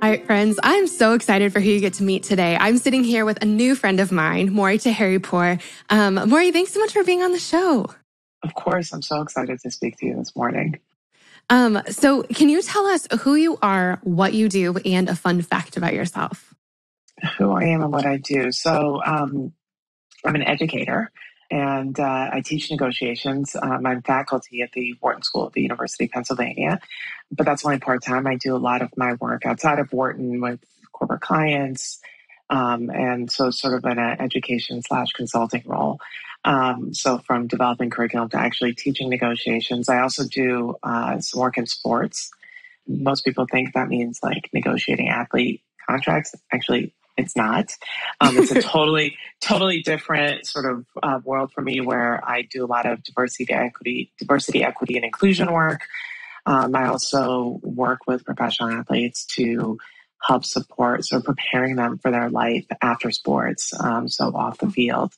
All right, friends, I'm so excited for who you get to meet today. I'm sitting here with a new friend of mine, Mori Taheripour. Um, Mori, thanks so much for being on the show. Of course, I'm so excited to speak to you this morning. Um, so, can you tell us who you are, what you do, and a fun fact about yourself? Who I am and what I do. So, um, I'm an educator and uh, I teach negotiations. Um, I'm faculty at the Wharton School at the University of Pennsylvania, but that's only part time. I do a lot of my work outside of Wharton with corporate clients, um, and so sort of an education slash consulting role. Um, so from developing curriculum to actually teaching negotiations. I also do uh, some work in sports. Most people think that means like negotiating athlete contracts. Actually, it's not. Um, it's a totally, totally different sort of uh, world for me where I do a lot of diversity, equity, diversity, equity, and inclusion work. Um, I also work with professional athletes to help support, so preparing them for their life after sports, um, so off the field,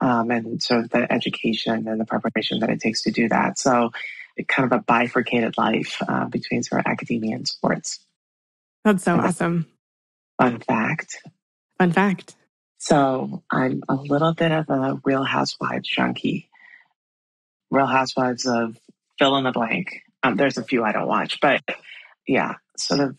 um, and sort of the education and the preparation that it takes to do that. So, kind of a bifurcated life uh, between sort of academia and sports. That's so awesome. Fun fact Fun fact. So I'm a little bit of a Real Housewives junkie. Real Housewives of fill in the blank. Um, there's a few I don't watch, but yeah, sort of,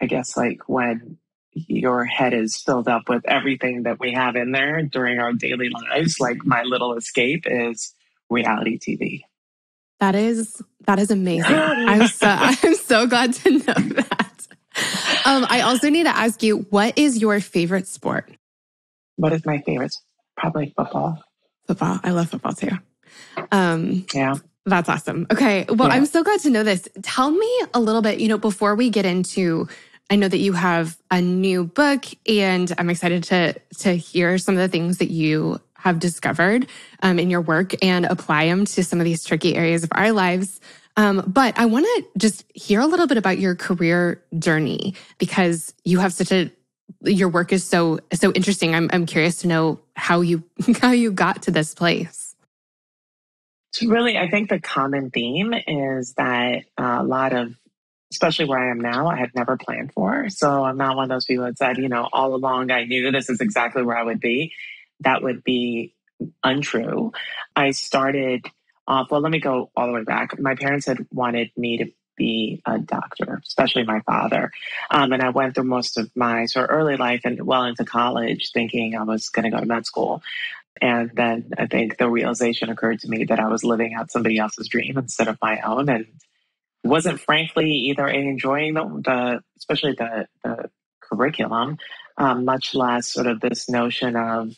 I guess like when your head is filled up with everything that we have in there during our daily lives, like my little escape is reality TV. That is that is amazing. I'm so I'm so glad to know that. Um, I also need to ask you, what is your favorite sport? What is my favorite? Probably football. Football. I love football too. Um, yeah. That's awesome. Okay. Well, yeah. I'm so glad to know this. Tell me a little bit, you know, before we get into I know that you have a new book and I'm excited to to hear some of the things that you have discovered um, in your work and apply them to some of these tricky areas of our lives. Um, but I want to just hear a little bit about your career journey because you have such a your work is so so interesting. I'm I'm curious to know how you how you got to this place. So really, I think the common theme is that a lot of, especially where I am now, I had never planned for. So I'm not one of those people that said, you know, all along I knew this is exactly where I would be. That would be untrue. I started off. Well, let me go all the way back. My parents had wanted me to be a doctor, especially my father. Um, and I went through most of my sort of early life and well into college thinking I was going to go to med school. And then I think the realization occurred to me that I was living out somebody else's dream instead of my own. And wasn't frankly either enjoying the, the especially the, the curriculum, um, much less sort of this notion of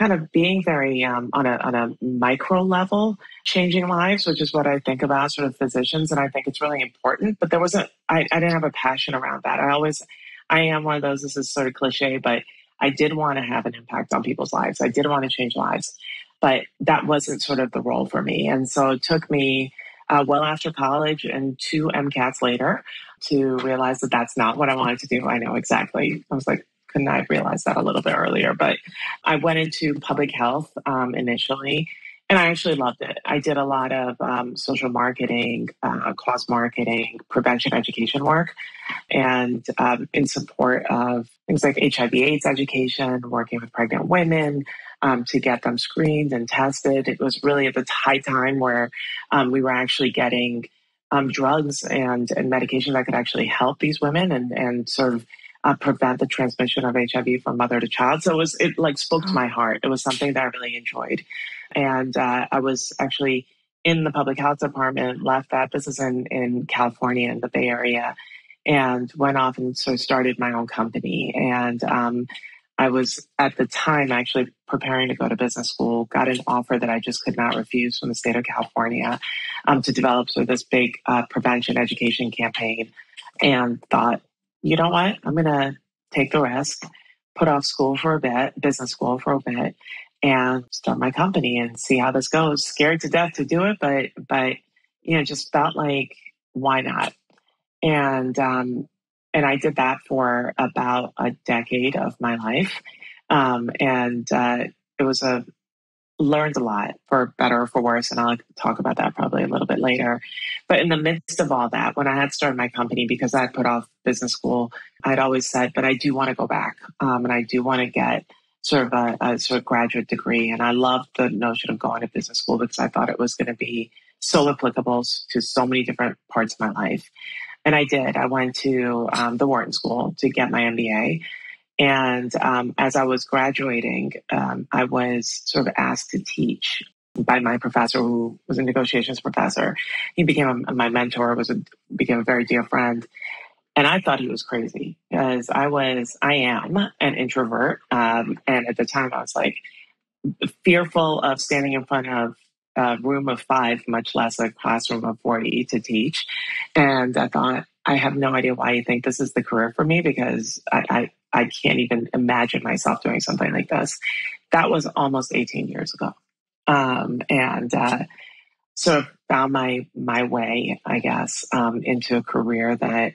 kind of being very um, on a on a micro level, changing lives, which is what I think about sort of physicians, and I think it's really important. But there wasn't, I, I didn't have a passion around that. I always, I am one of those. This is sort of cliche, but I did want to have an impact on people's lives. I did want to change lives, but that wasn't sort of the role for me. And so it took me uh, well after college and two MCATs later to realize that that's not what I wanted to do. I know exactly. I was like, couldn't I have realized that a little bit earlier? But I went into public health um, initially, and I actually loved it. I did a lot of um, social marketing, uh, cause marketing, prevention education work, and um, in support of things like HIV/AIDS education, working with pregnant women. Um, to get them screened and tested. It was really at the high time where um, we were actually getting um, drugs and, and medication that could actually help these women and, and sort of uh, prevent the transmission of HIV from mother to child. So it was it like spoke to my heart. It was something that I really enjoyed, and uh, I was actually in the public health department. Left that this is in in California in the Bay Area, and went off and so started my own company. And um, I was at the time actually preparing to go to business school. Got an offer that I just could not refuse from the state of California um, to develop sort of this big uh, prevention education campaign, and thought you know what? I'm going to take the risk, put off school for a bit, business school for a bit, and start my company and see how this goes. Scared to death to do it, but, but, you know, just felt like, why not? And, um, and I did that for about a decade of my life. Um, and, uh, it was a, learned a lot for better or for worse. And I'll talk about that probably a little bit later. But in the midst of all that, when I had started my company, because I put off business school, I'd always said, but I do want to go back. Um, and I do want to get sort of a, a, sort of graduate degree. And I loved the notion of going to business school because I thought it was going to be so applicable to so many different parts of my life. And I did. I went to um, the Wharton School to get my MBA. And um, as I was graduating, um, I was sort of asked to teach by my professor, who was a negotiations professor. He became a, my mentor, was a, became a very dear friend. And I thought he was crazy because I was, I am an introvert. Um, and at the time, I was like fearful of standing in front of a room of five, much less a classroom of 40 to teach. And I thought, I have no idea why you think this is the career for me because I, I, I can't even imagine myself doing something like this. That was almost 18 years ago. Um, and uh, sort of found my my way, I guess, um, into a career that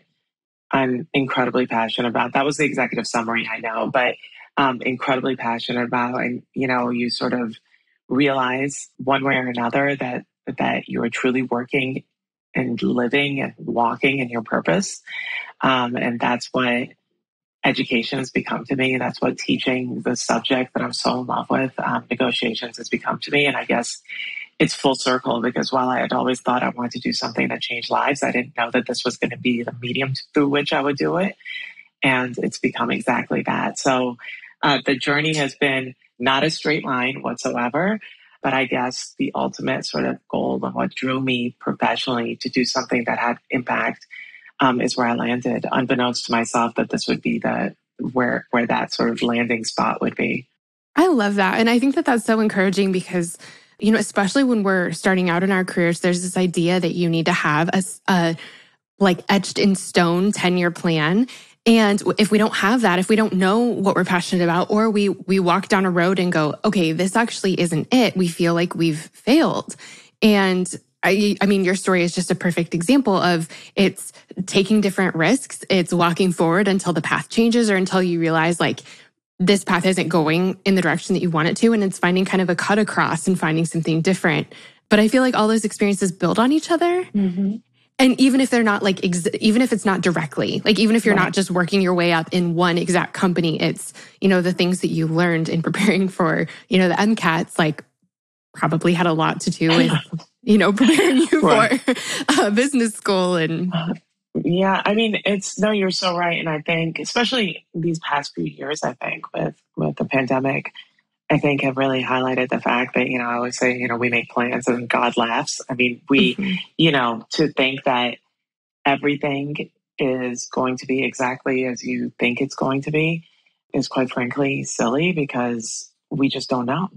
I'm incredibly passionate about. That was the executive summary, I know, but um, incredibly passionate about. And you know, you sort of realize one way or another that that you are truly working and living and walking in your purpose, um, and that's what education has become to me. And that's what teaching the subject that I'm so in love with, um, negotiations, has become to me. And I guess it's full circle because while I had always thought I wanted to do something that changed lives, I didn't know that this was going to be the medium through which I would do it. And it's become exactly that. So uh, the journey has been not a straight line whatsoever. But I guess the ultimate sort of goal of what drew me professionally to do something that had impact um, is where I landed, unbeknownst to myself that this would be the where where that sort of landing spot would be. I love that, and I think that that's so encouraging because you know, especially when we're starting out in our careers, there's this idea that you need to have a, a like etched in stone 10 year plan. And if we don't have that, if we don't know what we're passionate about, or we we walk down a road and go, okay, this actually isn't it, we feel like we've failed. And I, I mean, your story is just a perfect example of it's taking different risks. It's walking forward until the path changes or until you realize like this path isn't going in the direction that you want it to. And it's finding kind of a cut across and finding something different. But I feel like all those experiences build on each other. Mm-hmm. And even if they're not like, ex- even if it's not directly, like even if you're right. not just working your way up in one exact company, it's, you know, the things that you learned in preparing for, you know, the MCATs, like probably had a lot to do with you know, preparing you right. for uh, business school and. Yeah, I mean, it's no, you're so right, and I think, especially these past few years, I think with with the pandemic, I think have really highlighted the fact that you know I always say you know we make plans and God laughs. I mean, we mm-hmm. you know to think that everything is going to be exactly as you think it's going to be is quite frankly silly because we just don't know.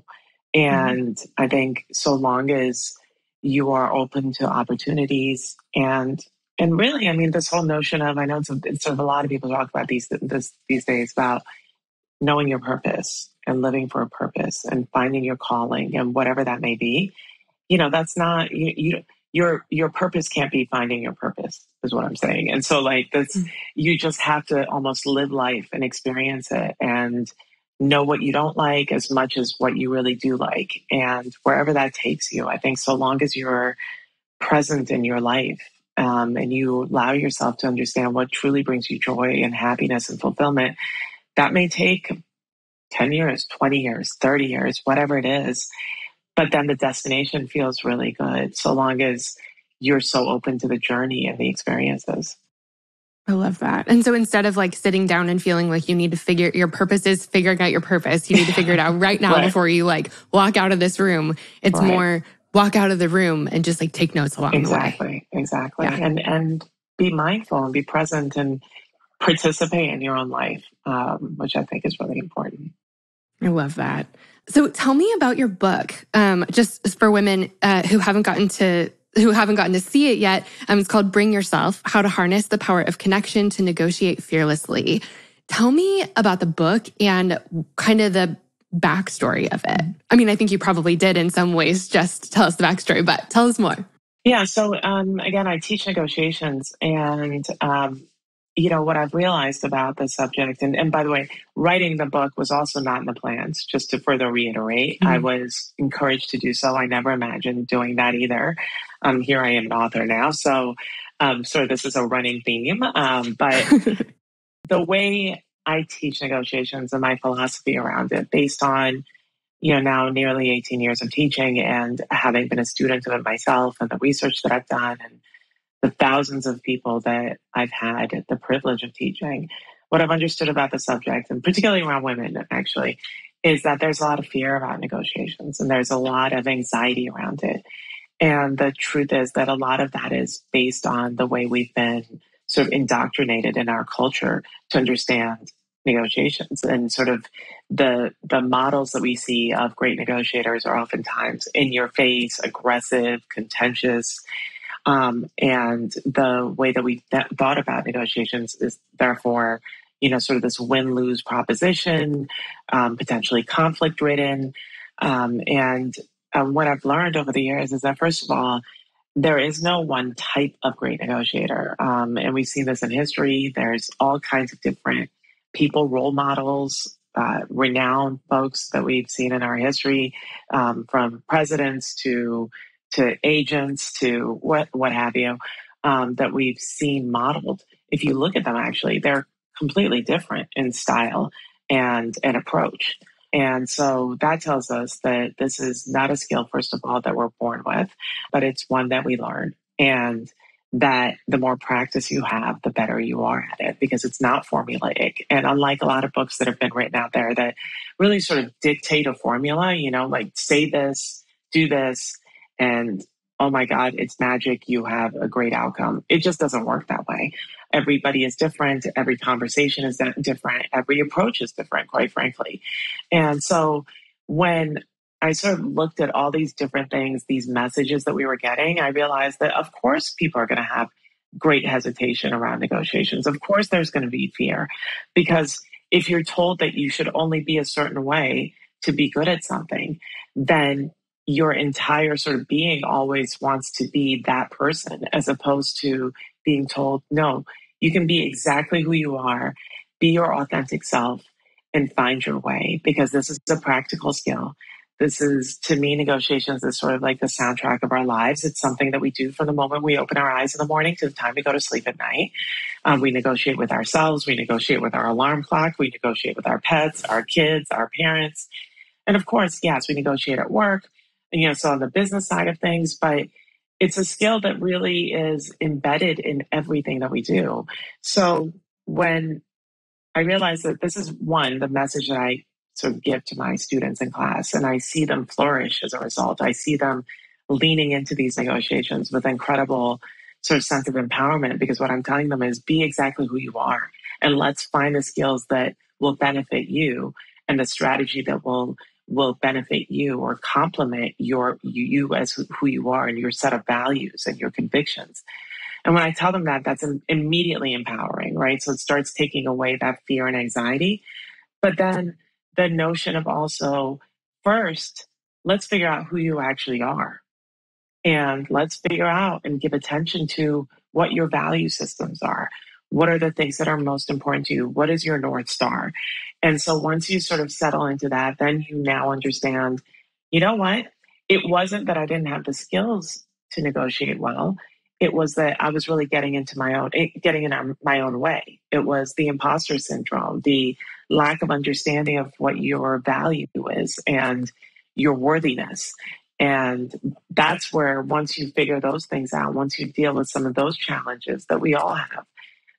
Mm-hmm. And mm-hmm. I think so long as you are open to opportunities and and really i mean this whole notion of i know it's, it's sort of a lot of people talk about these this, these days about knowing your purpose and living for a purpose and finding your calling and whatever that may be you know that's not you, you your your purpose can't be finding your purpose is what i'm saying and so like this mm-hmm. you just have to almost live life and experience it and know what you don't like as much as what you really do like. And wherever that takes you, I think so long as you're present in your life um, and you allow yourself to understand what truly brings you joy and happiness and fulfillment, that may take 10 years, 20 years, 30 years, whatever it is. But then the destination feels really good so long as you're so open to the journey and the experiences. I love that. And so instead of like sitting down and feeling like you need to figure your purpose is figuring out your purpose, you need to figure it out right now right. before you like walk out of this room. It's right. more walk out of the room and just like take notes along exactly, the way. Exactly. Yeah. And and be mindful and be present and participate in your own life, um, which I think is really important. I love that. So tell me about your book, um, just for women uh, who haven't gotten to who haven't gotten to see it yet. Um, it's called Bring Yourself How to Harness the Power of Connection to Negotiate Fearlessly. Tell me about the book and kind of the backstory of it. I mean, I think you probably did in some ways just tell us the backstory, but tell us more. Yeah. So, um, again, I teach negotiations and, um, you know, what I've realized about the subject, and, and by the way, writing the book was also not in the plans, just to further reiterate. Mm-hmm. I was encouraged to do so. I never imagined doing that either. Um, here I am an author now. So, um, so this is a running theme. Um, but the way I teach negotiations and my philosophy around it, based on, you know, now nearly 18 years of teaching and having been a student of it myself and the research that I've done and the thousands of people that I've had the privilege of teaching, what I've understood about the subject, and particularly around women, actually, is that there's a lot of fear about negotiations and there's a lot of anxiety around it. And the truth is that a lot of that is based on the way we've been sort of indoctrinated in our culture to understand negotiations and sort of the the models that we see of great negotiators are oftentimes in your face aggressive contentious um, and the way that we th- thought about negotiations is therefore, you know, sort of this win lose proposition, um, potentially conflict ridden. Um, and um, what I've learned over the years is that, first of all, there is no one type of great negotiator. Um, and we've seen this in history. There's all kinds of different people, role models, uh, renowned folks that we've seen in our history, um, from presidents to to agents to what what have you um, that we've seen modeled. If you look at them, actually, they're completely different in style and and approach. And so that tells us that this is not a skill, first of all, that we're born with, but it's one that we learn. And that the more practice you have, the better you are at it because it's not formulaic. And unlike a lot of books that have been written out there that really sort of dictate a formula, you know, like say this, do this, and oh my God, it's magic. You have a great outcome. It just doesn't work that way. Everybody is different. Every conversation is different. Every approach is different, quite frankly. And so when I sort of looked at all these different things, these messages that we were getting, I realized that of course people are going to have great hesitation around negotiations. Of course there's going to be fear because if you're told that you should only be a certain way to be good at something, then your entire sort of being always wants to be that person as opposed to being told, no, you can be exactly who you are, be your authentic self, and find your way because this is a practical skill. This is, to me, negotiations is sort of like the soundtrack of our lives. It's something that we do from the moment we open our eyes in the morning to the time we go to sleep at night. Um, we negotiate with ourselves, we negotiate with our alarm clock, we negotiate with our pets, our kids, our parents. And of course, yes, we negotiate at work you know, so on the business side of things, but it's a skill that really is embedded in everything that we do. So when I realize that this is one, the message that I sort of give to my students in class, and I see them flourish as a result. I see them leaning into these negotiations with incredible sort of sense of empowerment because what I'm telling them is be exactly who you are and let's find the skills that will benefit you and the strategy that will will benefit you or complement your you, you as who you are and your set of values and your convictions. And when I tell them that, that's immediately empowering, right? So it starts taking away that fear and anxiety. But then the notion of also, first, let's figure out who you actually are. And let's figure out and give attention to what your value systems are. What are the things that are most important to you? What is your North Star? And so once you sort of settle into that, then you now understand, you know what? It wasn't that I didn't have the skills to negotiate well. It was that I was really getting into my own, eh, getting in my own way. It was the imposter syndrome, the lack of understanding of what your value is and your worthiness. And that's where once you figure those things out, once you deal with some of those challenges that we all have,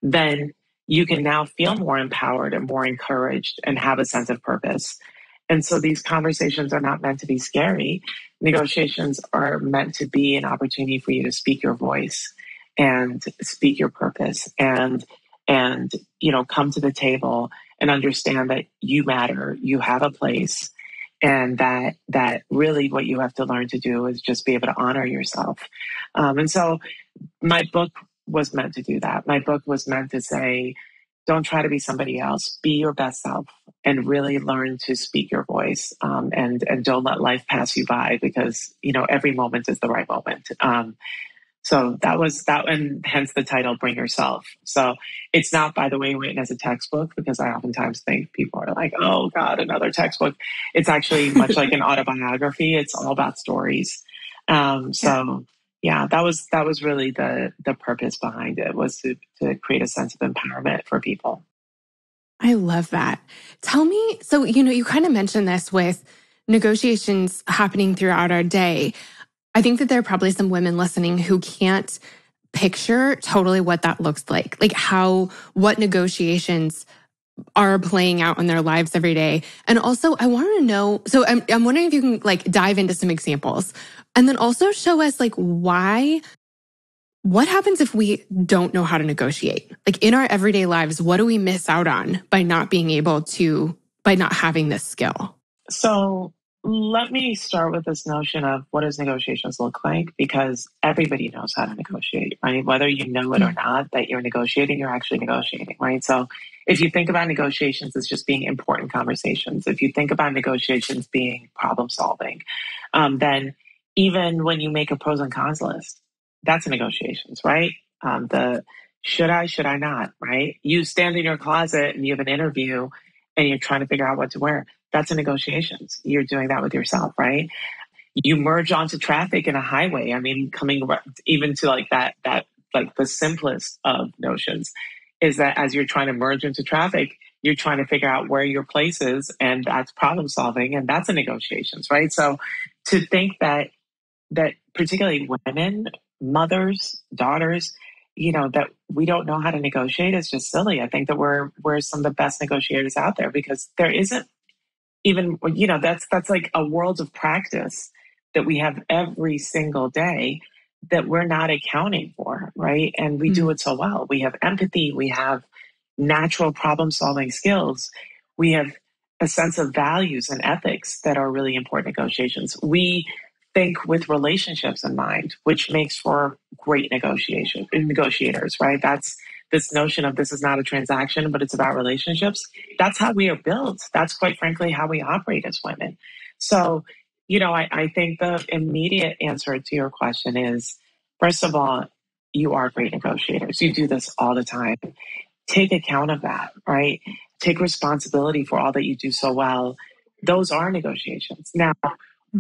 then you can now feel more empowered and more encouraged and have a sense of purpose. And so these conversations are not meant to be scary. Negotiations are meant to be an opportunity for you to speak your voice and speak your purpose and and you know come to the table and understand that you matter, you have a place and that that really what you have to learn to do is just be able to honor yourself. Um, and so my book was meant to do that. My book was meant to say, don't try to be somebody else. Be your best self and really learn to speak your voice. Um, and and don't let life pass you by because you know every moment is the right moment. Um, So that was that, and hence the title "Bring Yourself." So it's not, by the way, written as a textbook because I oftentimes think people are like, "Oh God, another textbook." It's actually much like an autobiography. It's all about stories. Um, so. Yeah, that was that was really the the purpose behind it was to to create a sense of empowerment for people. I love that. Tell me, so you know, you kind of mentioned this with negotiations happening throughout our day. I think that there are probably some women listening who can't picture totally what that looks like, like how, what negotiations are playing out in their lives every day. And also, I want to know so I'm, I'm wondering if you can like dive into some examples and then also show us like why. What happens if we don't know how to negotiate? Like in our everyday lives, what do we miss out on by not being able to, by not having this skill? So, let me start with this notion of what does negotiations look like because everybody knows how to negotiate right whether you know it or not that you're negotiating you're actually negotiating right so if you think about negotiations as just being important conversations if you think about negotiations being problem solving um, then even when you make a pros and cons list that's a negotiations right um, the should i should i not right you stand in your closet and you have an interview and you're trying to figure out what to wear that's a negotiations. You're doing that with yourself, right? You merge onto traffic in a highway. I mean, coming even to like that, that like the simplest of notions is that as you're trying to merge into traffic, you're trying to figure out where your place is, and that's problem solving, and that's a negotiations, right? So to think that that particularly women, mothers, daughters, you know, that we don't know how to negotiate is just silly. I think that we're we're some of the best negotiators out there because there isn't even you know that's that's like a world of practice that we have every single day that we're not accounting for right and we mm-hmm. do mm. it so well we have empathy we have natural problem solving skills we have a sense of values and ethics that are really important negotiations we think with relationships in mind which makes for great negotiation eh, negotiators right that's this notion of this is not a transaction, but it's about relationships. That's how we are built. That's quite frankly how we operate as women. So, you know, I, I think the immediate answer to your question is first of all, you are great negotiators. You do this all the time. Take account of that, right? Take responsibility for all that you do so well. Those are negotiations. Now.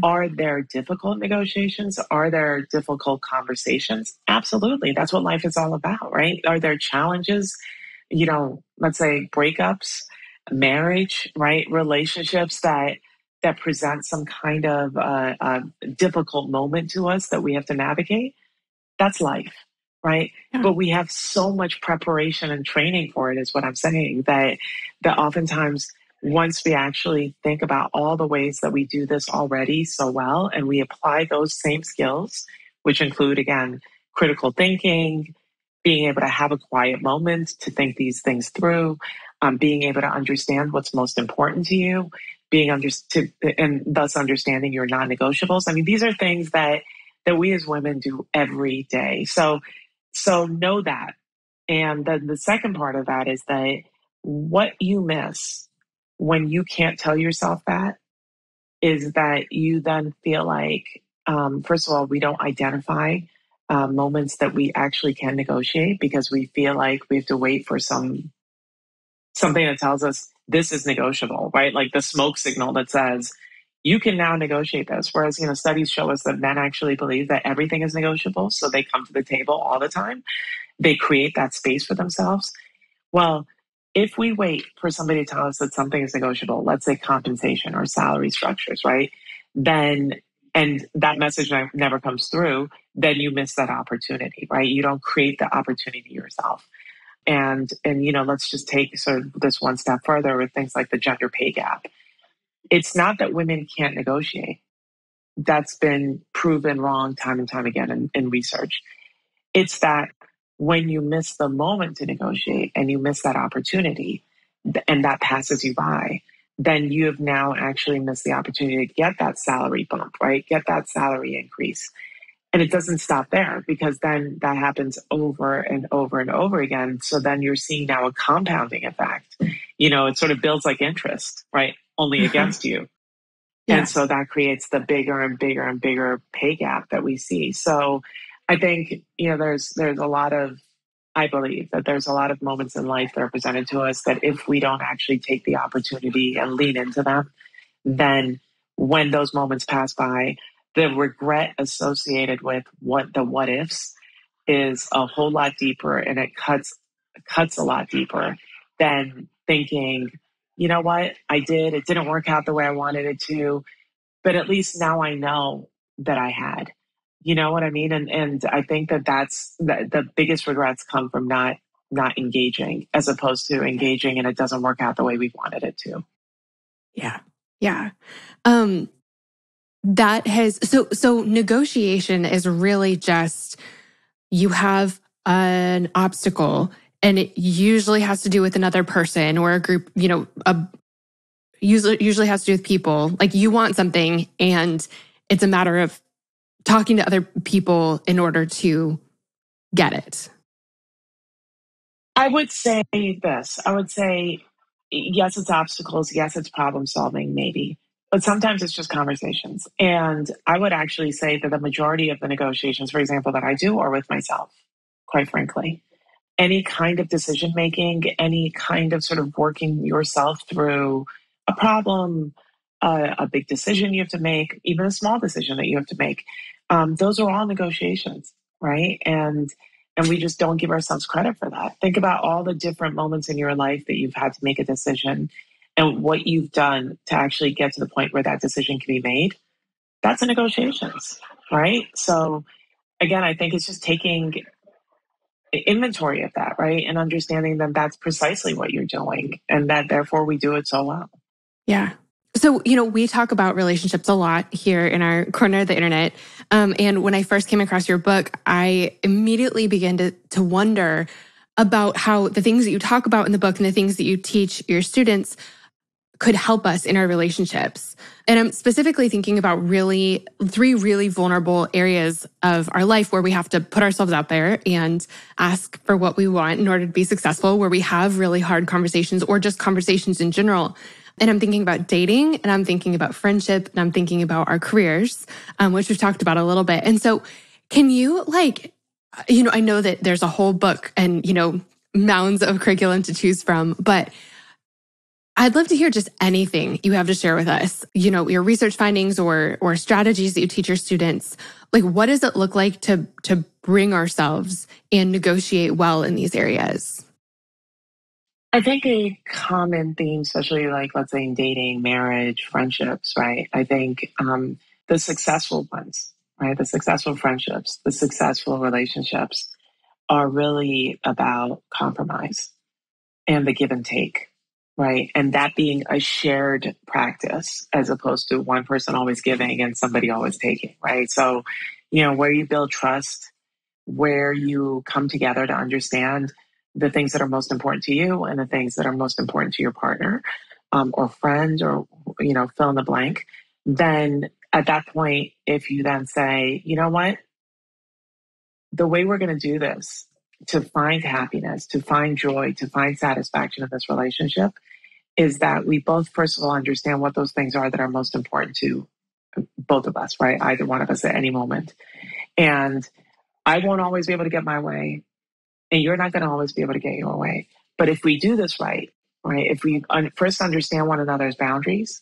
Are there difficult negotiations? Are there difficult conversations? Absolutely. That's what life is all about, right? Are there challenges? You know, let's say breakups, marriage, right? Relationships that that present some kind of uh, uh, difficult moment to us that we have to navigate. That's life, right? Yeah. But we have so much preparation and training for it, is what I'm saying. That that oftentimes once we actually think about all the ways that we do this already so well and we apply those same skills, which include, again, critical thinking, being able to have a quiet moment to think these things through, um, being able to understand what's most important to you, being under and thus understanding your non-negotiables. I mean, these are things that that we as women do every day. So, so know that. And then the second part of that is that what you miss when you can't tell yourself that is that you then feel like, um, first of all, we don't identify uh, moments that we actually can negotiate because we feel like we have to wait for some something that tells us this is negotiable, right? Like the smoke signal that says you can now negotiate this. Whereas, you know, studies show us that men actually believe that everything is negotiable. So they come to the table all the time. They create that space for themselves. Well, if we wait for somebody to tell us that something is negotiable, let's say compensation or salary structures, right? Then, and that message never comes through, then you miss that opportunity, right? You don't create the opportunity yourself. And, and, you know, let's just take sort of this one step further with things like the gender pay gap. It's not that women can't negotiate. That's been proven wrong time and time again in, in research. It's that when you miss the moment to negotiate and you miss that opportunity and that passes you by, then you have now actually missed the opportunity to get that salary bump, right? Get that salary increase. And it doesn't stop there because then that happens over and over and over again. So then you're seeing now a compounding effect. You know, it sort of builds like interest, right? Only mm-hmm. against you. Yes. And so that creates the bigger and bigger and bigger pay gap that we see. So I think, you know, there's there's a lot of I believe that there's a lot of moments in life that are presented to us that if we don't actually take the opportunity and lean into them, then when those moments pass by, the regret associated with what the what ifs is a whole lot deeper and it cuts cuts a lot deeper than thinking, you know what, I did, it didn't work out the way I wanted it to, but at least now I know that I had. You know what I mean? And and I think that that's the, the biggest regrets come from not not engaging as opposed to engaging and it doesn't work out the way we wanted it to. Yeah. Yeah. Um that has so so negotiation is really just you have an obstacle and it usually has to do with another person or a group, you know, a usually usually has to do with people. Like you want something and it's a matter of talking to other people in order to get it. I would say this. I would say yes, it's obstacles, yes, it's problem solving maybe. But sometimes it's just conversations. And I would actually say that the majority of the negotiations, for example, that I do are with myself, quite frankly. Any kind of decision making, any kind of sort of working yourself through a problem, uh, a big decision you have to make, even a small decision that you have to make, um, those are all negotiations, right? And and we just don't give ourselves credit for that. Think about all the different moments in your life that you've had to make a decision and what you've done to actually get to the point where that decision can be made, that's a negotiations, right? So again, I think it's just taking inventory of that, right? And understanding that that's precisely what you're doing and that therefore we do it so well. Yeah. So, you know, we talk about relationships a lot here in our corner of the internet. Um, and when I first came across your book, I immediately began to, to wonder about how the things that you talk about in the book and the things that you teach your students could help us in our relationships. And I'm specifically thinking about really three really vulnerable areas of our life where we have to put ourselves out there and ask for what we want in order to be successful, where we have really hard conversations or just conversations in general. And I'm thinking about dating and I'm thinking about friendship and I'm thinking about our careers, um, which we've talked about a little bit. And so, can you like, you know, I know that there's a whole book and, you know, mounds of curriculum to choose from, but I'd love to hear just anything you have to share with us. You know, your research findings or or strategies that you teach your students. Like what does it look like to to bring ourselves and negotiate well in these areas? I think a common theme, especially like let's say in dating, marriage, friendships, right? I think um, the successful ones, right? The successful friendships, the successful relationships are really about compromise and the give and take right? And that being a shared practice as opposed to one person always giving and somebody always taking, right? So, you know, where you build trust, where you come together to understand the things that are most important to you and the things that are most important to your partner um, or friend or, you know, fill in the blank, then at that point, if you then say, you know what, the way we're going to do this to find happiness, to find joy, to find satisfaction in this relationship is that we both, first of all, understand what those things are that are most important to both of us, right? Either one of us at any moment. And I won't always be able to get my way, and you're not going to always be able to get your way. But if we do this right, right, if we un- first understand one another's boundaries,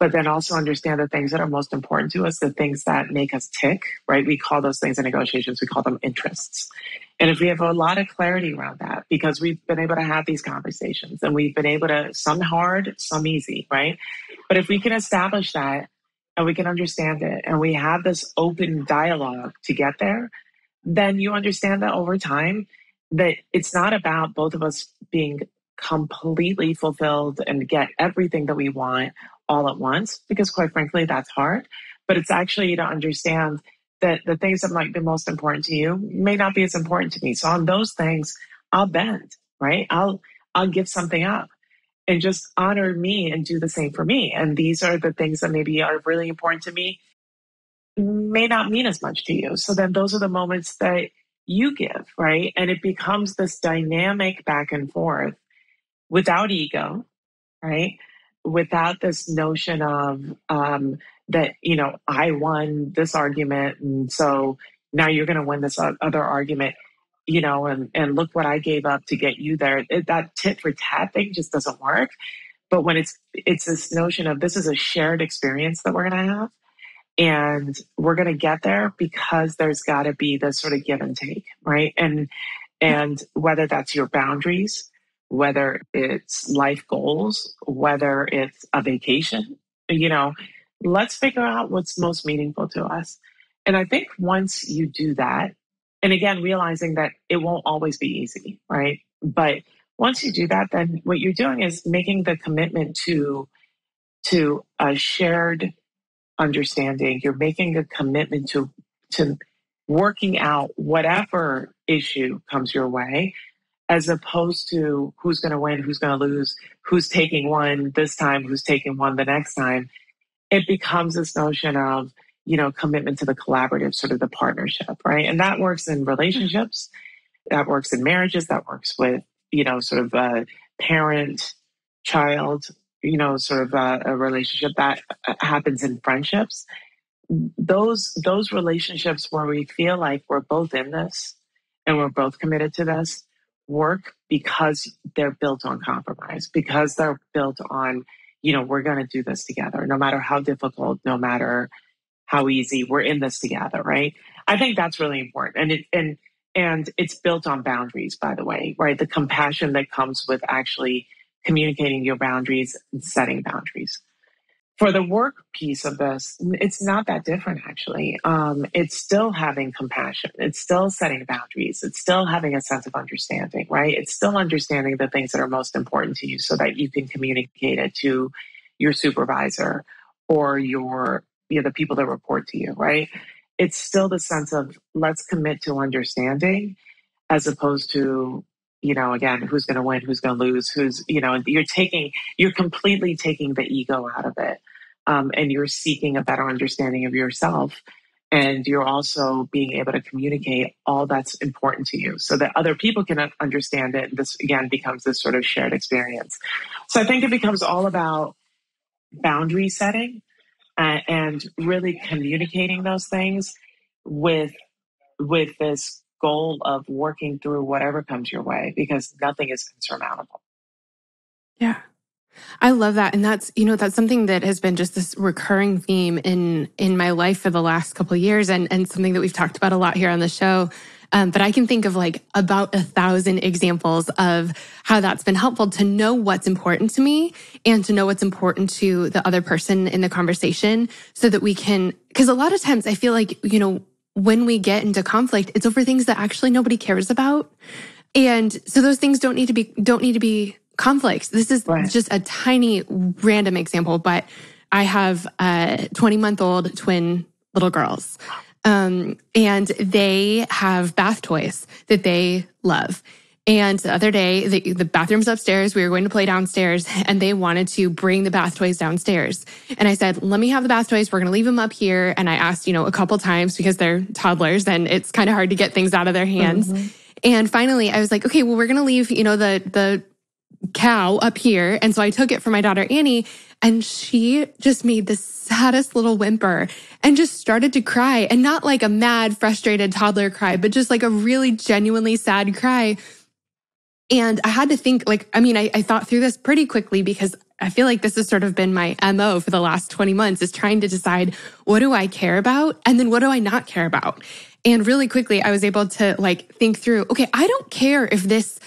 but then also understand the things that are most important to us, the things that make us tick, right? We call those things in negotiations, we call them interests. And if we have a lot of clarity around that, because we've been able to have these conversations and we've been able to, some hard, some easy, right? But if we can establish that and we can understand it and we have this open dialogue to get there, then you understand that over time, that it's not about both of us being completely fulfilled and get everything that we want all at once, because quite frankly, that's hard. But it's actually to understand that the things that might be most important to you may not be as important to me. So on those things, I'll bend, right? I'll I'll give something up and just honor me and do the same for me. And these are the things that maybe are really important to me, may not mean as much to you. So then those are the moments that you give, right? And it becomes this dynamic back and forth without ego, right? without this notion of um, that you know I won this argument, and so now you're going to win this other argument you know and and look what i gave up to get you there it, that tit for tat thing just doesn't work but when it's it's this notion of this is a shared experience that we're going to have and we're going to get there because there's got to be this sort of give and take right? And and whether that's your boundaries whether it's life goals whether it's a vacation you know let's figure out what's most meaningful to us. And i think once you do that and again realizing that it won't always be easy right? But once you do that then what you're doing is making the commitment to to a shared understanding you're making a commitment to to working out whatever issue comes your way as opposed to who's going to win who's going to lose who's taking one this time who's taking one the next time. It becomes this notion of you know commitment to the collaborative sort of the partnership right? And that works in relationships that works in marriages that works with you know sort of a parent child you know sort of a, a relationship that uh, happens in friendships those those relationships where we feel like we're both in this and we're both committed to this work because they're built on compromise because they're built on you know we're going to do this together no matter how difficult no matter how easy we're in this together right? I think that's really important and it and and it's built on boundaries by the way right? The compassion that comes with actually communicating your boundaries and setting boundaries for the work piece of this, it's not that different actually. Um, it's still having compassion. It's still setting boundaries. It's still having a sense of understanding, right? It's still understanding the things that are most important to you so that you can communicate it to your supervisor or your, you know, the people that report to you, right? It's still the sense of let's commit to understanding as opposed to you know, again, who's going to win, who's going to lose, who's, you know, you're taking, you're completely taking the ego out of it um, and you're seeking a better understanding of yourself and you're also being able to communicate all that's important to you so that other people can understand it. This again becomes this sort of shared experience. So i think it becomes all about boundary setting uh, and really communicating those things with with this goal of working through whatever comes your way because nothing is insurmountable yeah I love that. And that's, you know, that's something that has been just this recurring theme in in my life for the last couple years and, and something that we've talked about a lot here on the show. Um, but I can think of like about a thousand examples of how that's been helpful to know what's important to me and to know what's important to the other person in the conversation so that we can, because a lot of times I feel like, you know, when we get into conflict, it's over things that actually nobody cares about. And so those things don't need to be, don't need to be conflicts. This is right. just a tiny random example, but I have a 20 month old twin little girls. Um, and they have bath toys that they love. And the other day, the, the bathroom's upstairs. We were going to play downstairs and they wanted to bring the bath toys downstairs. And I said, let me have the bath toys. We're going to leave them up here. And I asked, you know, a couple times because they're toddlers and it's kind of hard to get things out of their hands. Mm-hmm. And finally I was like, okay, well, we're going to leave, you know, the, the cow up here. And so I took it for my daughter Annie and she just made the saddest little whimper and just started to cry and not like a mad, frustrated toddler cry, but just like a really genuinely sad cry. And I had to think, like, I mean, I, I thought through this pretty quickly because I feel like this has sort of been my MO for the last 20 months is trying to decide what do I care about and then what do I not care about. And really quickly, I was able to like think through, okay, I don't care if this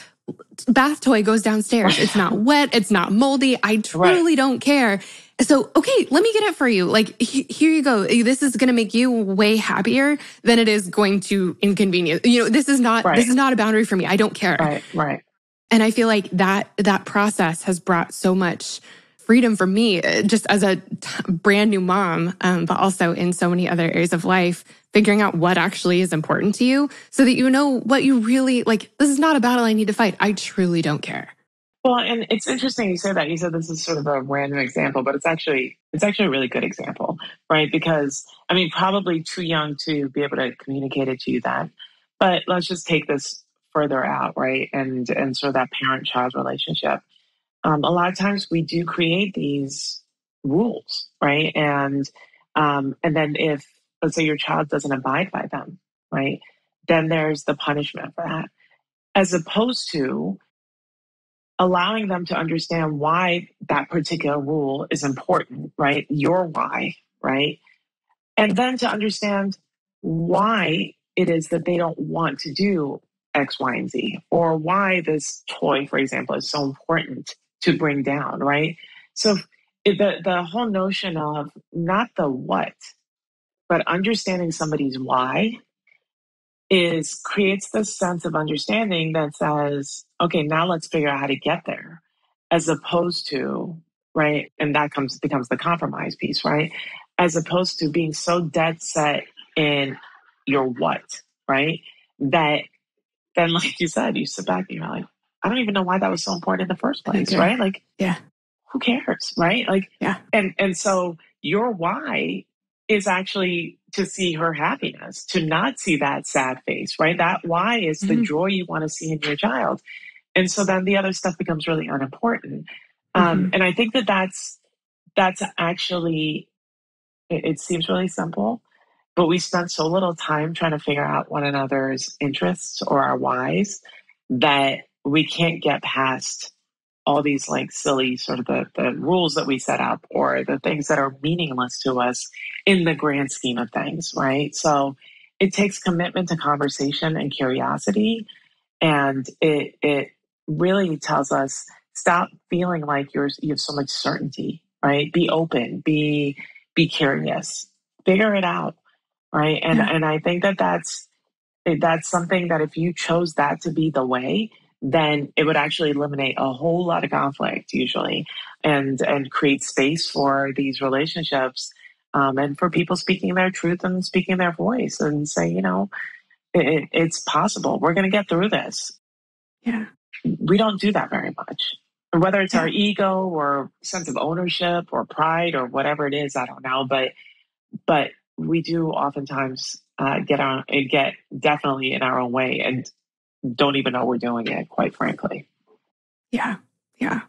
bath toy goes downstairs. It's not wet. It's not moldy. I truly right. don't care. So, okay, let me get it for you. Like, he, here you go. This is going to make you way happier than it is going to inconvenience. You know, this is not, right. this is not a boundary for me. I don't care. Right, right. And I feel like that, that process has brought so much freedom for me, uh, just as a brand new mom, um, but also in so many other areas of life, figuring out what actually is important to you so that you know what you really like. This is not a battle I need to fight. I truly don't care. Well, and it's interesting you say that. You said this is sort of a random example, but it's actually it's actually a really good example, right? Because I mean, probably too young to be able to communicate it to you then. But let's just take this further out, right? And and sort of that parent child relationship um, a lot of times we do create these rules, right? And um, and then if let's say your child doesn't abide by them, right? Then there's the punishment for that. As opposed to allowing them to understand why that particular rule is important, right? Your why, right? And then to understand why it is that they don't want to do X, Y, and Z, or why this toy, for example, is so important to bring down, right? So the the whole notion of not the what, but understanding somebody's why is creates this sense of understanding that says, okay, now let's figure out how to get there, as opposed to right, and that comes becomes the compromise piece, right? As opposed to being so dead set in your what, right? That then, like you said, you sit back and you're like, I don't even know why that was so important in the first place, okay. right? Like, yeah, who cares, right? Like, yeah, and and so your why is actually to see her happiness, to not see that sad face, right? That why is the mm-hmm. joy you want to see in your child, and so then the other stuff becomes really unimportant. Um, mm-hmm. And I think that that's that's actually it, it seems really simple, but we spend so little time trying to figure out one another's interests or our whys that we can't get past all these like silly sort of the, the rules that we set up or the things that are meaningless to us in the grand scheme of things, right? So it takes commitment to conversation and curiosity. And it it really tells us stop feeling like you're you have so much certainty, right? Be open, be be curious, figure it out right? And yeah. and I think that that's that's something that if you chose that to be the way, then it would actually eliminate a whole lot of conflict usually, and and create space for these relationships, um, and for people speaking their truth and speaking their voice and say, you know, it, it's possible. We're going to get through this. Yeah, we don't do that very much. Whether it's yeah. our ego or sense of ownership or pride or whatever it is, I don't know. But but we do oftentimes uh, get on and get definitely in our own way and don't even know we're doing it quite frankly. Yeah yeah.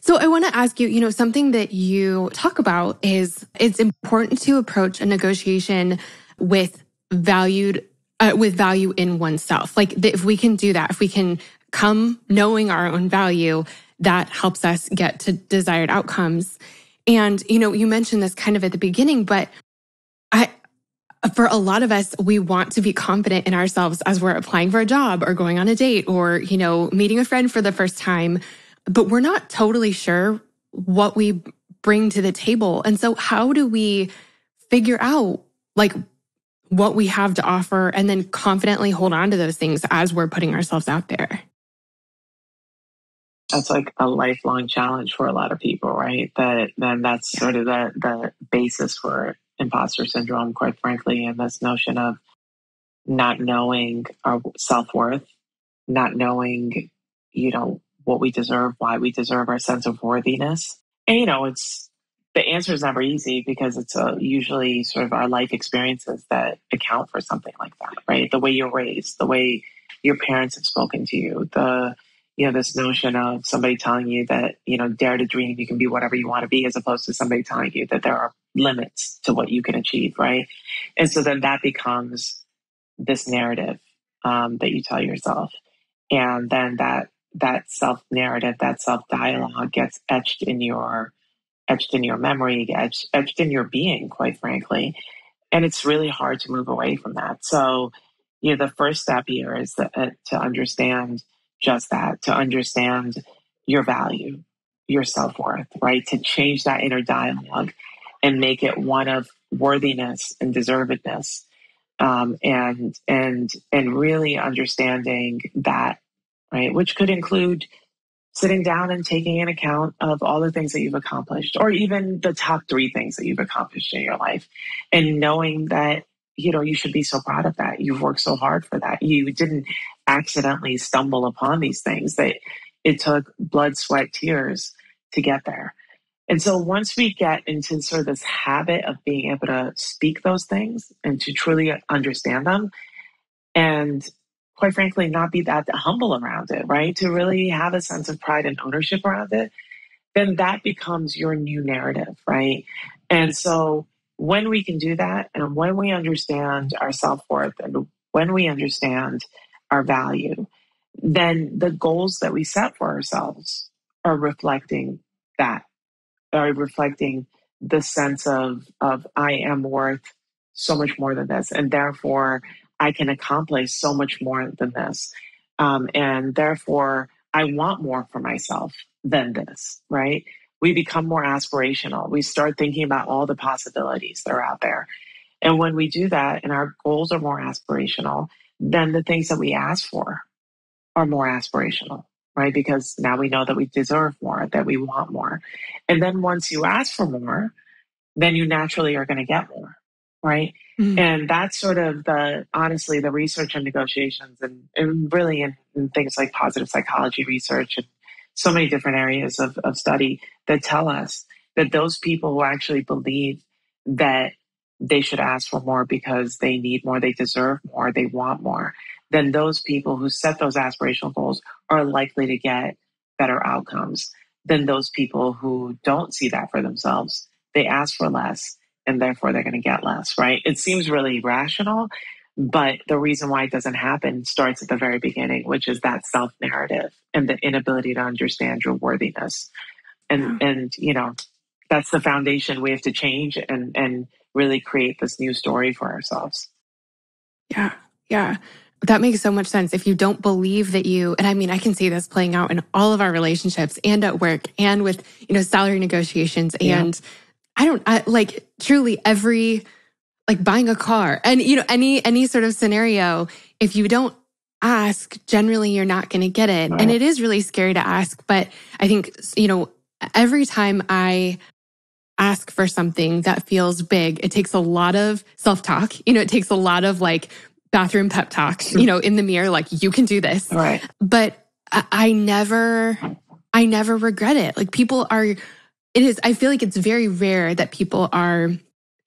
So i want to ask you you know something that you talk about is it's important to approach a negotiation with valued uh, with value in oneself. Like if we can do that if we can come knowing our own value that helps us get to desired outcomes. And you know you mentioned this kind of at the beginning but for a lot of us, we want to be confident in ourselves as we're applying for a job or going on a date or, you know, meeting a friend for the first time, but we're not totally sure what we bring to the table. And so how do we figure out like what we have to offer and then confidently hold on to those things as we're putting ourselves out there? That's like a lifelong challenge for a lot of people, right? That then that's sort of the the basis for imposter syndrome, quite frankly, and this notion of not knowing our self worth, not knowing, you know, what we deserve, why we deserve our sense of worthiness. And, you know, it's the answer is never easy because it's a, usually sort of our life experiences that account for something like that, right? The way you're raised, the way your parents have spoken to you, the you know, this notion of somebody telling you that, you know, dare to dream, you can be whatever you want to be, as opposed to somebody telling you that there are limits to what you can achieve, right? And so then that becomes this narrative um, that you tell yourself. And then that that self narrative, that self dialogue gets etched in your etched in your memory, etched, etched in your being, quite frankly. And it's really hard to move away from that. So, you know, the first step here is that, uh, to understand just that, to understand your value, your self worth, right? To change that inner dialogue and make it one of worthiness and deservedness. Um, and and and really understanding that, right, which could include sitting down and taking an account of all the things that you've accomplished, or even the top three things that you've accomplished in your life, and knowing that you know you should be so proud of that. You've worked so hard for that. You didn't accidentally stumble upon these things, that it took blood, sweat, tears to get there. And so once we get into sort of this habit of being able to speak those things and to truly understand them, and quite frankly, not be that humble around it, right? To really have a sense of pride and ownership around it, then that becomes your new narrative, right? And so when we can do that and when we understand our self worth and when we understand our value, then the goals that we set for ourselves are reflecting that, are reflecting the sense of, of I am worth so much more than this. And therefore, I can accomplish so much more than this. Um, and therefore, I want more for myself than this, right? We become more aspirational. We start thinking about all the possibilities that are out there. And when we do that and our goals are more aspirational, then the things that we ask for are more aspirational, right? Because now we know that we deserve more, that we want more. And then once you ask for more, then you naturally are going to get more, right? Mm-hmm. And that's sort of the, honestly, the research and negotiations and, and really in, in, things like positive psychology research and so many different areas of, of study that tell us that those people who actually believe that they should ask for more because they need more, they deserve more, they want more, then those people who set those aspirational goals are likely to get better outcomes than those people who don't see that for themselves. They ask for less and therefore they're going to get less, right? It seems really rational, but the reason why it doesn't happen starts at the very beginning, which is that self narrative and the inability to understand your worthiness. And, and, you know, that's the foundation we have to change and, and really create this new story for ourselves. Yeah. Yeah. That makes so much sense. If you don't believe that you, and I mean, I can see this playing out in all of our relationships and at work and with, you know, salary negotiations and yeah I don't I, like truly every like buying a car and you know any any sort of scenario if you don't ask generally you're not going to get it right. and it is really scary to ask but I think you know every time I ask for something that feels big it takes a lot of self-talk you know it takes a lot of like bathroom pep talks you know in the mirror like you can do this right but I, I never I never regret it like people are it is, I feel like it's very rare that people are,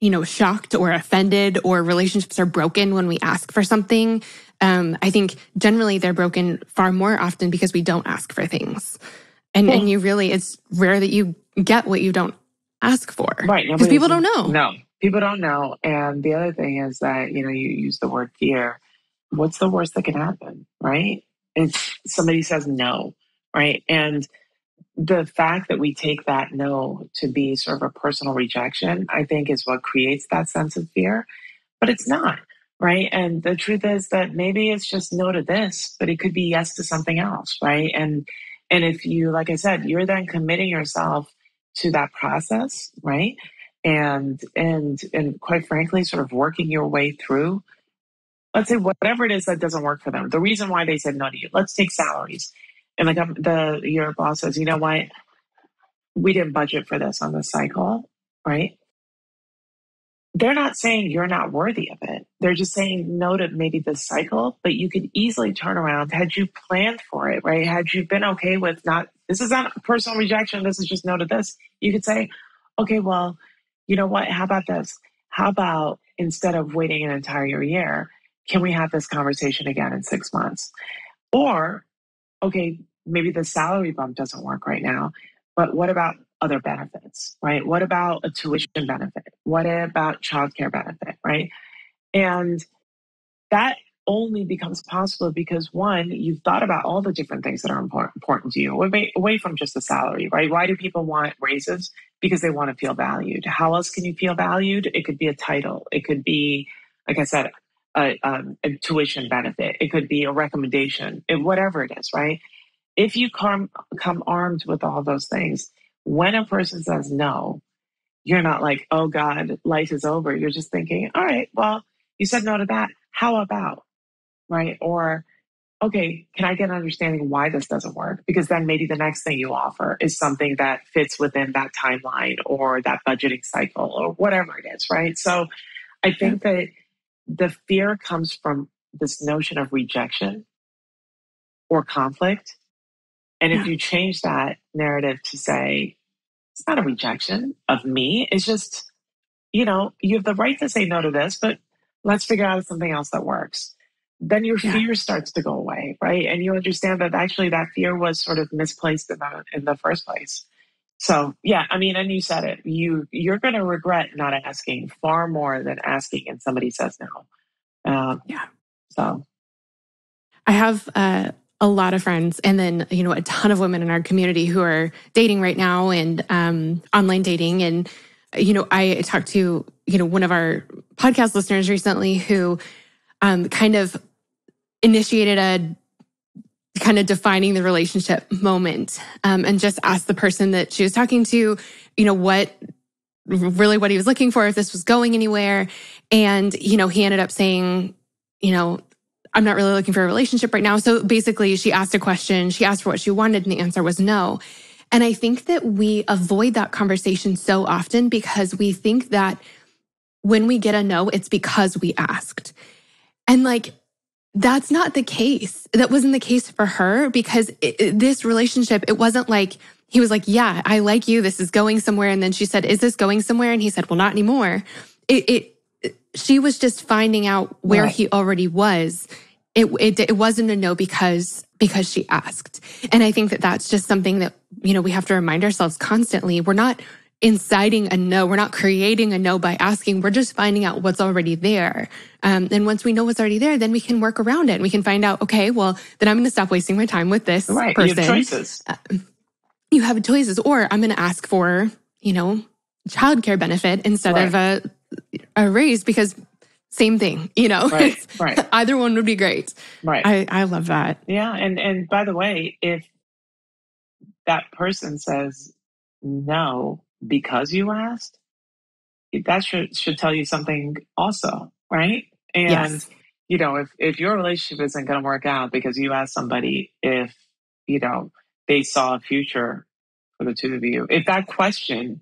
you know, shocked or offended or relationships are broken when we ask for something. Um, I think generally they're broken far more often because we don't ask for things. And, yeah. and you really, it's rare that you get what you don't ask for. Right. Because people don't know. No, people don't know. And the other thing is that, you know, you use the word fear. What's the worst that can happen? Right. It's somebody says no. Right. And the fact that we take that no to be sort of a personal rejection, I think is what creates that sense of fear. But it's not, right? And the truth is that maybe it's just no to this, but it could be yes to something else, right? And and if you, like I said, you're then committing yourself to that process, right? And and and quite frankly, sort of working your way through, let's say whatever it is that doesn't work for them. The reason why they said no to you. Let's take salaries and like the your boss says, you know what, we didn't budget for this on the cycle, right? They're not saying you're not worthy of it. They're just saying no to maybe this cycle, but you could easily turn around had you planned for it, right? Had you been okay with not, this is not personal rejection, this is just no to this. You could say, okay, well, you know what? How about this? How about instead of waiting an entire year, can we have this conversation again in six months? Or, okay, maybe the salary bump doesn't work right now, but what about other benefits, right? What about a tuition benefit? What about childcare benefit, right? And that only becomes possible because one, you've thought about all the different things that are important, to you, away, away from just the salary, right? Why do people want raises? Because they want to feel valued. How else can you feel valued? It could be a title. It could be, like I said, a, um, a tuition benefit. It could be a recommendation, it, whatever it is, right? if you come come armed with all those things, when a person says no, you're not like, oh God, life is over. You're just thinking, all right, well, you said no to that. How about? Right? Or, okay, can I get an understanding why this doesn't work? Because then maybe the next thing you offer is something that fits within that timeline or that budgeting cycle or whatever it is, right? So I think that the fear comes from this notion of rejection or conflict and if you change that narrative to say, it's not a rejection of me, it's just, you know, you have the right to say no to this, but let's figure out something else that works. Then your yeah. fear starts to go away, right? And you understand that actually that fear was sort of misplaced in the in the first place. So yeah, I mean, and you said it. You you're going to regret not asking far more than asking, and somebody says no. Um, yeah. So I have uh, a lot of friends and then, you know, a ton of women in our community who are dating right now and um, online dating. And, you know, I talked to, you know, one of our podcast listeners recently who um, kind of initiated a kind of defining the relationship moment um, and just asked the person that she was talking to, you know, what really what he was looking for, if this was going anywhere. And, you know, he ended up saying, you know, I'm not really looking for a relationship right now. So basically, she asked a question, she asked for what she wanted, and the answer was no. And I think that we avoid that conversation so often because we think that when we get a no, it's because we asked. And like, that's not the case. That wasn't the case for her because it, it, this relationship, it wasn't like he was like, Yeah, I like you. This is going somewhere. And then she said, Is this going somewhere? And he said, Well, not anymore. It, it she was just finding out where right. he already was. It, it it wasn't a no because because she asked. And I think that that's just something that you know we have to remind ourselves constantly. We're not inciting a no. We're not creating a no by asking. We're just finding out what's already there. Um, and once we know what's already there, then we can work around it. And we can find out, okay, well, then I'm going to stop wasting my time with this right. person. You have choices. Uh, you have choices, or I'm going to ask for, you know, childcare benefit instead right. of a a raise because same thing, you know. Right. right. Either one would be great. Right. I, I love that. Yeah. And and by the way, if that person says no because you asked, that should should tell you something also, right? And yes. you know, if if your relationship isn't gonna work out because you asked somebody if, you know, they saw a future for the two of you, if that question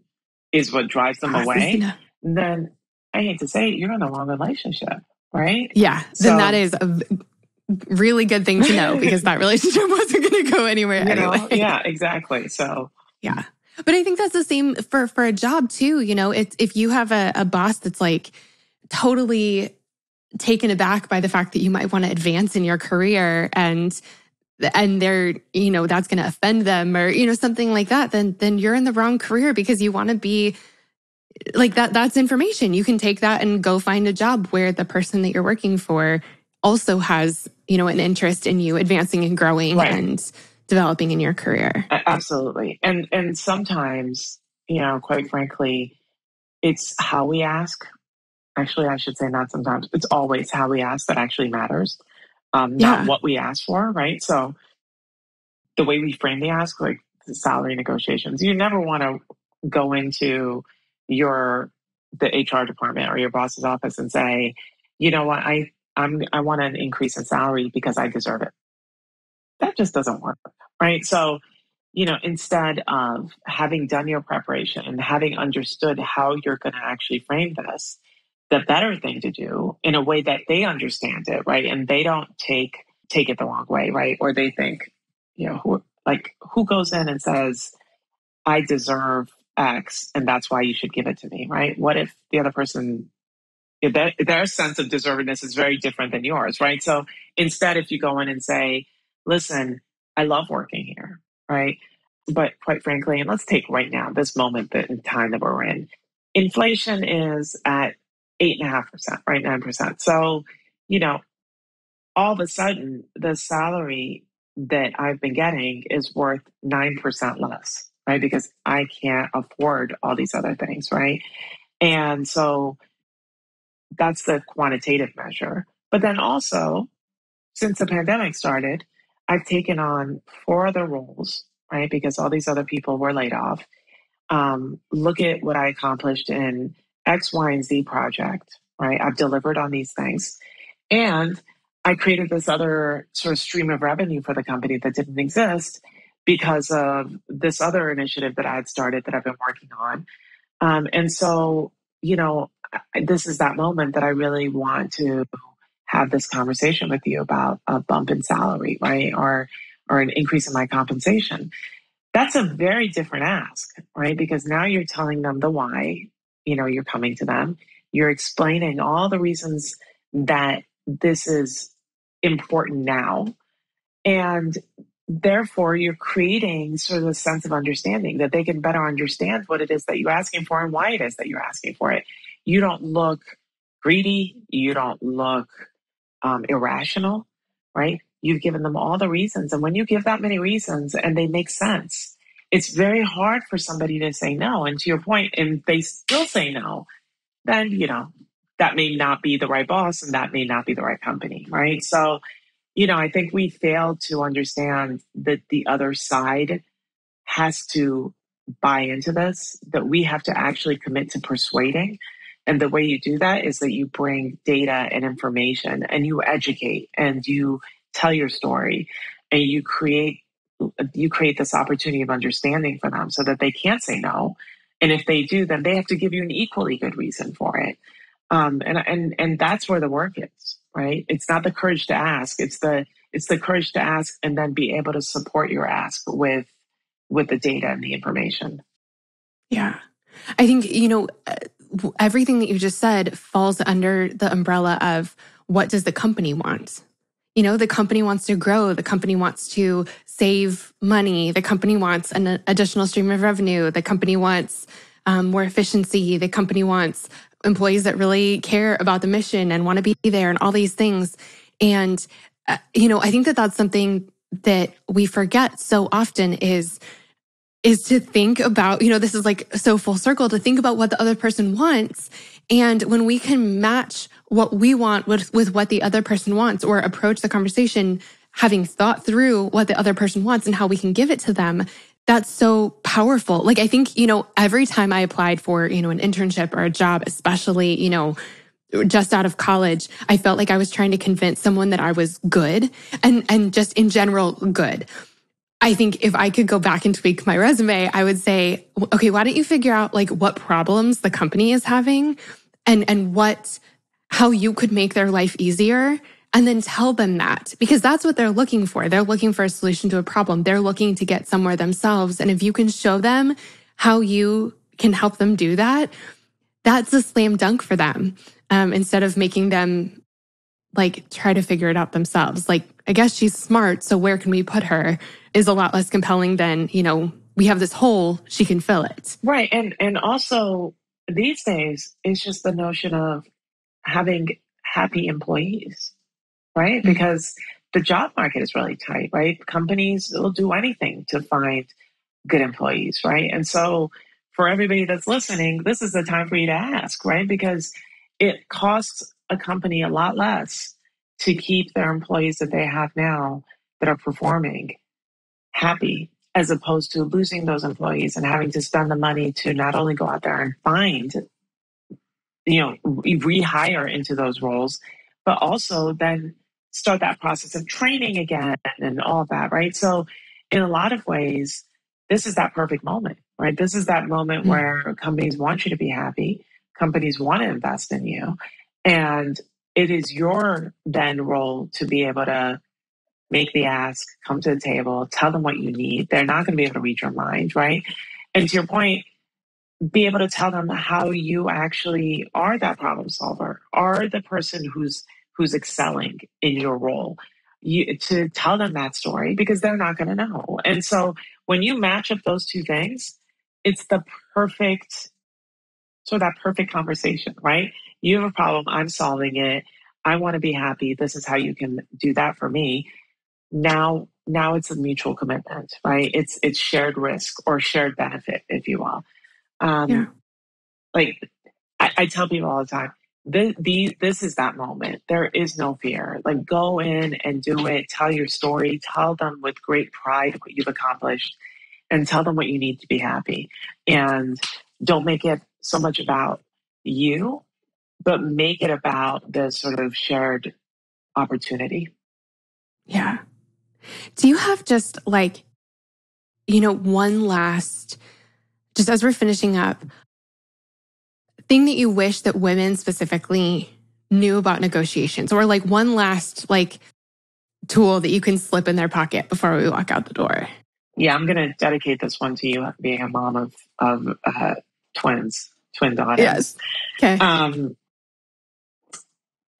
is what drives them away, then I hate to say it, you're in the wrong relationship, right? Yeah. So, then that is a really good thing to know because that relationship wasn't going to go anywhere you anyway. Yeah, exactly. So, yeah. But I think that's the same for for a job too. You know, it's if you have a, a boss that's like totally taken aback by the fact that you might want to advance in your career and and they're you know that's going to offend them or you know something like that then then you're in the wrong career because you want to be like that that's information. You can take that and go find a job where the person that you're working for also has you know an interest in you advancing and growing right. and developing in your career. Absolutely. And and sometimes you know quite frankly it's how we ask. Actually i should say not sometimes. It's always how we ask that actually matters um, not yeah. what we ask for right? So the way we frame the ask like the salary negotiations you never want to go into your the HR department or your boss's office and say, you know what, I I'm I want an increase in salary because I deserve it. That just doesn't work, right? So, you know, instead of having done your preparation and having understood how you're going to actually frame this, the better thing to do in a way that they understand it, right? And they don't take take it the wrong way, right? Or they think, you know, who like who goes in and says, I deserve X and that's why you should give it to me, right? What if the other person, their, their sense of deservedness is very different than yours, right? So instead, if you go in and say, listen, I love working here, right? But quite frankly, and let's take right now, this moment that in time that we're in, inflation is at eight and a half percent, right? Nine percent. So, you know, all of a sudden the salary that I've been getting is worth 9% less right? Because I can't afford all these other things, right? And so that's the quantitative measure. But then also, since the pandemic started, I've taken on four other roles, right? Because all these other people were laid off. Um, look at what I accomplished in X, Y, and Z project, right? I've delivered on these things. And I created this other sort of stream of revenue for the company that didn't exist because of this other initiative that I had started that I've been working on. Um, and so, you know, this is that moment that I really want to have this conversation with you about a bump in salary, right? Or or an increase in my compensation. That's a very different ask, right? Because now you're telling them the why, you know, you're coming to them, you're explaining all the reasons that this is important now. And therefore you're creating sort of a sense of understanding that they can better understand what it is that you're asking for and why it is that you're asking for it you don't look greedy you don't look um, irrational, right? You've given them all the reasons. And when you give that many reasons and they make sense, it's very hard for somebody to say no. And to your point, and they still say no, then, you know, that may not be the right boss and that may not be the right company, right? So, you know, I think we fail to understand that the other side has to buy into this, that we have to actually commit to persuading. And the way you do that is that you bring data and information and you educate and you tell your story and you create you create this opportunity of understanding for them so that they can't say no. And if they do, then they have to give you an equally good reason for it. Um, and and and that's where the work is, right? It's not the courage to ask; it's the it's the courage to ask and then be able to support your ask with with the data and the information. Yeah, I think you know uh, everything that you just said falls under the umbrella of what does the company want? You know, the company wants to grow, the company wants to save money, the company wants an additional stream of revenue, the company wants um, more efficiency, the company wants employees that really care about the mission and want to be there and all these things. And, uh, you know, I think that that's something that we forget so often is is to think about, you know, this is like so full circle to think about what the other person wants. And when we can match what we want with, with what the other person wants or approach the conversation having thought through what the other person wants and how we can give it to them, that's so powerful. Like, I think, you know, every time I applied for, you know, an internship or a job, especially, you know, just out of college, I felt like I was trying to convince someone that I was good and, and just in general good. I think if I could go back and tweak my resume, I would say, okay, why don't you figure out like what problems the company is having and, and what, how you could make their life easier and then tell them that because that's what they're looking for. They're looking for a solution to a problem. They're looking to get somewhere themselves. And if you can show them how you can help them do that, that's a slam dunk for them. Um, instead of making them like try to figure it out themselves. Like, I guess she's smart. So where can we put her is a lot less compelling than, you know, we have this hole, she can fill it. Right. And, and also these days, it's just the notion of having happy employees, right? Mm-hmm. Because the job market is really tight, right? Companies will do anything to find good employees, right? And so for everybody that's listening, this is the time for you to ask, right? Because it costs a company a lot less to keep their employees that they have now that are performing happy as opposed to losing those employees and having to spend the money to not only go out there and find you know rehire into those roles but also then start that process of training again and all of that right so in a lot of ways this is that perfect moment right this is that moment mm-hmm. where companies want you to be happy companies want to invest in you and it is your then role to be able to make the ask, come to the table, tell them what you need. They're not going to be able to read your mind, right? And to your point, be able to tell them how you actually are that problem solver, are the person who's who's excelling in your role. You, to tell them that story because they're not going to know. And so when you match up those two things, it's the perfect sort of that perfect conversation, right? You have a problem, I'm solving it. I want to be happy. This is how you can do that for me. Now, now it's a mutual commitment, right? It's it's shared risk or shared benefit, if you will. Um, yeah. Like I, I tell people all the time, this, this is that moment. There is no fear. Like go in and do it. Tell your story. Tell them with great pride what you've accomplished, and tell them what you need to be happy. And don't make it so much about you but make it about the sort of shared opportunity. Yeah. Do you have just like, you know, one last, just as we're finishing up, thing that you wish that women specifically knew about negotiations or like one last like tool that you can slip in their pocket before we walk out the door? Yeah, I'm going to dedicate this one to you being a mom of, of uh, twins, twin daughters. Yes. Okay. Um,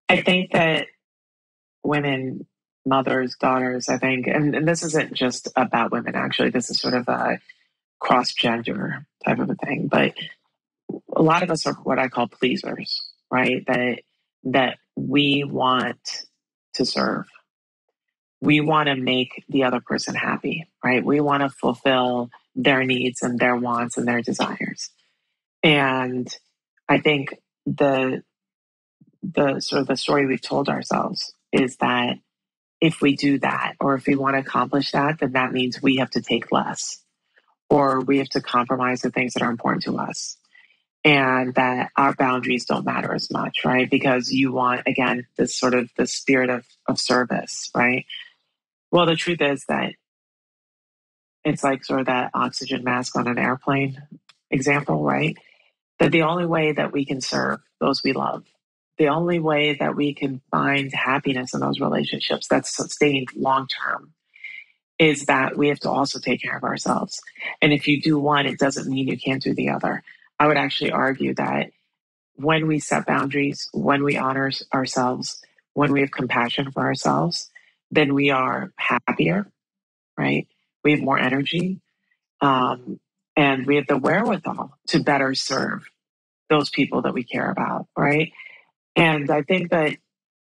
I think that women, mothers, daughters, I think, and, and this isn't just about women, actually, this is sort of a cross gender type of a thing. But a lot of us are what I call pleasers, right? That that we want to serve. We want to make the other person happy, right? We want to fulfill their needs and their wants and their desires. And I think the the sort of the story we've told ourselves is that if we do that or if we want to accomplish that, then that means we have to take less or we have to compromise the things that are important to us and that our boundaries don't matter as much, right? Because you want, again, this sort of the spirit of, of service, right? Well, the truth is that it's like sort of that oxygen mask on an airplane example, right? That the only way that we can serve those we love the only way that we can find happiness in those relationships that's sustained long term is that we have to also take care of ourselves. And if you do one, it doesn't mean you can't do the other. I would actually argue that when we set boundaries, when we honor ourselves, when we have compassion for ourselves, then we are happier, right? We have more energy, um, and we have the wherewithal to better serve those people that we care about, right? And I think that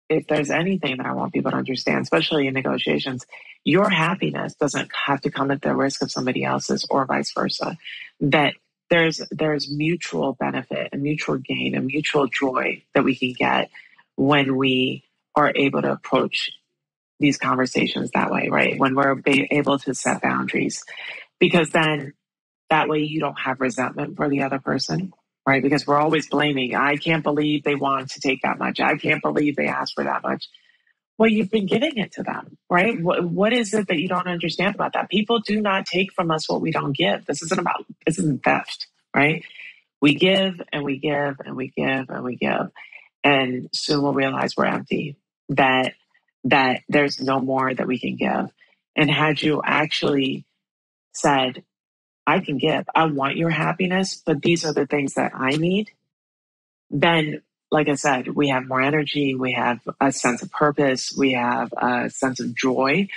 if there's anything that I want people to understand, especially in negotiations, your happiness doesn't have to come at the risk of somebody else's or vice versa. That there's there's mutual benefit and mutual gain and mutual joy that we can get when we are able to approach these conversations that way, right? When we're able to set boundaries, because then that way you don't have resentment for the other person right? Because we're always blaming. I can't believe they want to take that much. I can't believe they asked for that much. Well, you've been giving it to them, right? What, what is it that you don't understand about that? People do not take from us what we don't give. This isn't about, this isn't theft, right? We give and we give and we give and we give. And soon we'll realize we're empty, that, that there's no more that we can give. And had you actually said, I can give. I want your happiness, but these are the things that I need. Then, like I said, we have more energy, we have a sense of purpose, we have a sense of joy.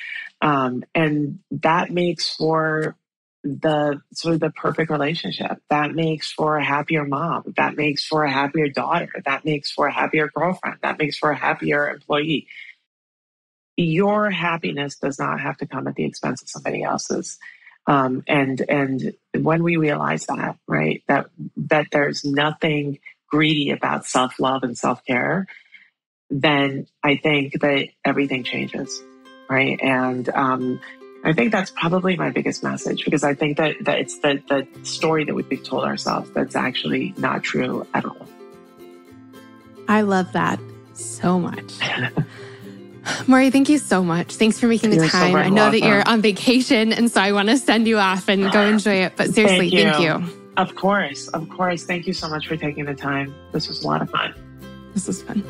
Um, and that makes for the sort of the perfect relationship. That makes for a happier mom. That makes for a happier daughter. That makes for a happier girlfriend. That makes for a happier employee. Your happiness does not have to come at the expense of somebody else's. Um, and and when we realize that, right, that that there's nothing greedy about self love and self care, then I think that everything changes, right? And um, I think that's probably my biggest message because I think that, that it's the, the story that we've told ourselves that's actually not true at all. I love that so much. Mori, thank you so much. Thanks for making the you're time. I know welcome. that you're on vacation, and so I want to send you off and go enjoy it. But seriously, thank you. Thank you. Of course, of course. Thank you so much for taking the time. This was a lot of fun. This was fun.